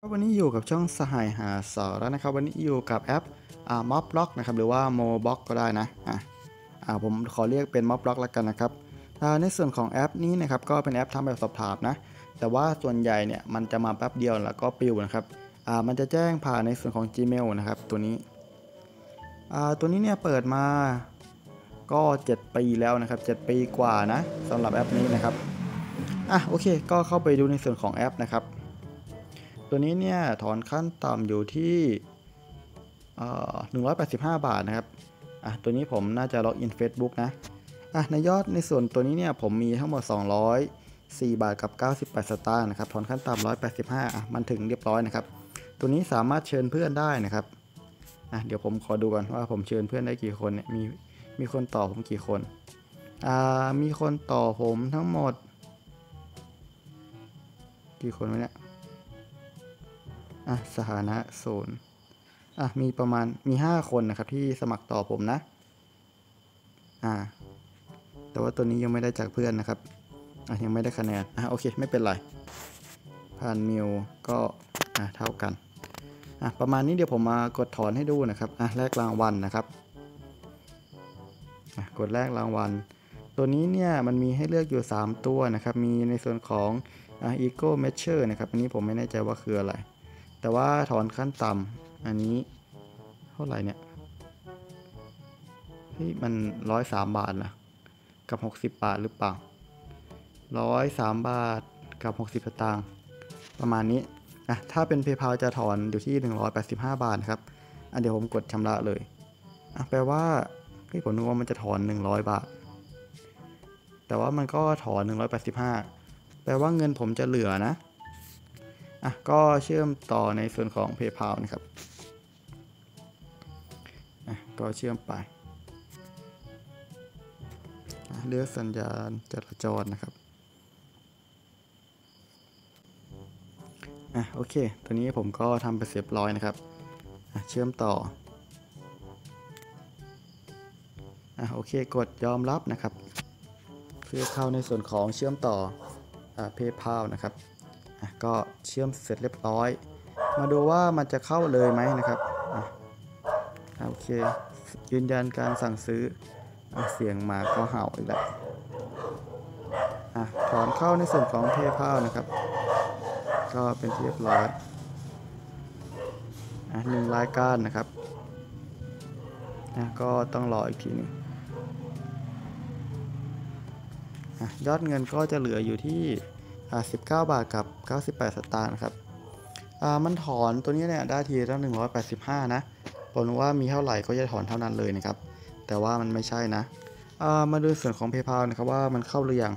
ครับวันนี้อยู่กับช่องสหายหาสาระนะครับ วันนี้อยู่กับแอปอ่า Mob Block นะครับหรือว่า Mo Block ก็ได้นะอ่าอ่าผมขอเรียกเป็น Mob Block แล้วกันนะครับอ่าในส่วนของแอปนี้นะครับก็เป็นแอปทำแบบสอบถามนะ แต่ว่าส่วนใหญ่เนี่ยมันจะมาแป๊บเดียวแล้วก็ปิวนะครับอ่ามันจะแจ้งผ่านในส่วนของ Gmail นะครับตัวนี้อ่าตัวนี้เนี่ยเปิดมาก็ 7 ปีแล้วนะครับ 7 ปีกว่านะสำหรับแอปนี้นะครับอะโอเค ก็เข้าไปดูในส่วนของแอปนะครับ ตัวนี้เนี่ยถอนขั้นต่ำอยู่ที่เอ่อ185บาทนะครับ อะ ตัวนี้ผมน่าจะล็อกอิน Facebook นะ อะ ในยอดในส่วนตัวนี้เนี่ยผมมีทั้งหมด 204 บาทกับ 98 สตางค์นะครับ ถอนขั้นต่ำ185 อะ มันถึงเรียบร้อยนะครับ ตัวนี้สามารถเชิญเพื่อนได้นะครับ อะ เดี๋ยวผมขอดูก่อนว่าผมเชิญเพื่อนได้กี่คนเนี่ย มี มีคนต่อผมกี่คน อ่า มีคนต่อผมทั้งหมด กี่คนวะเนี่ย อะสถานะศูนย์อะมีประมาณมี 5 คนนะครับที่สมัครต่อผมนะ อ่า แต่ว่าตัวนี้ยังไม่ได้จากเพื่อนนะครับ อะยังไม่ได้คะแนน อะโอเคไม่เป็นไรผ่านมิวก็อะเท่ากัน อะประมาณนี้เดี๋ยวผมมากดถอนให้ดูนะครับ อะแลกรางวัลนะครับ อะกดแลกรางวัล ตัวนี้เนี่ยมันมีให้เลือกอยู่ 3 ตัวนะครับ มีในส่วนของอะ ego measure นะครับ อันนี้ผมไม่แน่ใจว่าคืออะไร แต่ว่าถอนขั้นต่ำอันนี้เท่าไหร่เนี่ยเฮ้ยมันร้อยสามบาทนะกับหกสิบบาทหรือเปล่าร้อยสามบาทกับหกสิบสตางค์ประมาณนี้อะถ้าเป็น PayPal จะถอนอยู่ที่ 185 บาทนะครับอะเดี๋ยวผมกดชำระเลยอะแปลว่าเฮ้ยผมนึกว่ามันจะถอน 100 บาท แต่ว่ามันก็ถอน 185 แปลว่าเงินผมจะเหลือนะ อะก็เชื่อมต่อในส่วนของ PayPal นะครับอะก็เชื่อมไปอะเลือกสัญญาณจราจรนะครับอะโอเคตัวนี้ผมก็ทำไปเรียบร้อยนะครับอะเชื่อมต่ออะโอเค กดยอมรับนะครับ เพื่อเข้าในส่วนของเชื่อมต่ออ่า PayPal นะครับ ก็เชื่อมเสร็จเรียบร้อย มาดูว่ามันจะเข้าเลยไหมนะครับอโอเค ยืนยันการสั่งซื้ออเสียงหมาก็เห่าอีกแล้วถอนเข้าในส่วนของ PayPal นะครับ ก็เป็นเรียบร้อยอหนึ่งรายการนะครับก็ต้องรออีกทีนึงยอดเงินก็จะเหลืออยู่ที่ 19 บาทกับ 98 สตางค์นะครับอ่ามันถอนตัวนี้เนี่ยได้ทีละ185 นะผมรู้ว่ามีเท่าไหร่ก็จะถอนเท่านั้นเลยนะครับ แต่ว่ามันไม่ใช่นะอ่ามาดูส่วนของ PayPal นะครับว่ามันเข้าหรือยัง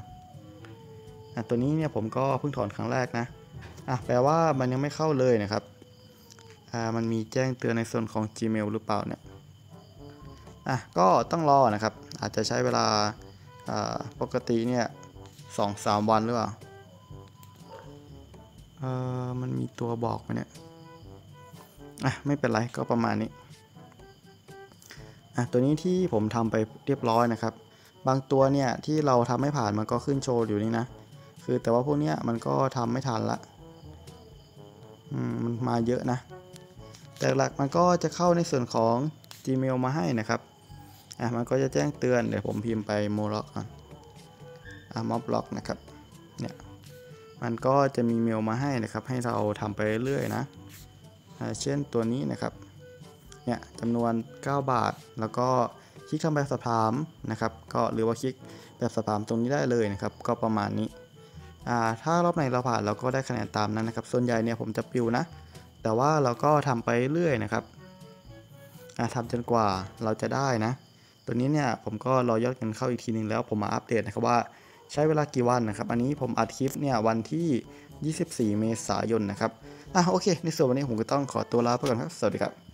อ่าตัวนี้เนี่ยผมก็เพิ่งถอนครั้งแรกนะอะแปลว่ามันยังไม่เข้าเลยนะครับอ่ามันมีแจ้งเตือนในส่วนของ Gmail หรือเปล่าเนี่ยอะก็ต้องรอนะครับ อาจจะใช้เวลาอ่าปกติเนี่ยสองสามวันหรือเปล่า เออมันมีตัวบอกไหมเนี่ย อะ ไม่เป็นไรก็ประมาณนี้ อะ ตัวนี้ที่ผมทำไปเรียบร้อยนะครับ บางตัวเนี่ย ที่เราทำไม่ผ่านมันก็ขึ้นโชว์อยู่นี่นะ คือแต่ว่าพวกเนี้ยมันก็ทำไม่ทันละ อืม มันมาเยอะนะ แต่หลักมันก็จะเข้าในส่วนของ Gmail มาให้นะครับ อะ มันก็จะแจ้งเตือน เดี๋ยวผมพิมพ์ไปโมล็อกก่อน อะม็อบล็อกนะครับ เนี่ย มันก็จะมีเมลมาให้นะครับ ให้เราทำไปเรื่อยๆนะ เช่นตัวนี้นะครับเนี่ยจำนวน 9 บาท แล้วก็คลิกทำแบบสอบถามนะครับ ก็หรือว่าคลิกแบบสอบถามตรงนี้ได้เลยนะครับ ก็ประมาณนี้ถ้ารอบไหนเราผ่านเราก็ได้คะแนนตามนั้นนะครับ ส่วนใหญ่เนี่ยผมจะปิวนะ แต่ว่าเราก็ทำไปเรื่อยนะครับอ่าทำจนกว่าเราจะได้นะ ตัวนี้เนี่ยผมก็รอยอดเงินเข้าอีกทีหนึงแล้วผมมาอัปเดตนะครับว่า ใช้เวลากี่วันนะครับ อันนี้ผมอัดคลิปเนี่ยวันที่ 24 เมษายนนะครับ อะโอเค ในส่วนวันนี้ผมก็ต้องขอตัวลาไปก่อนครับ สวัสดีครับ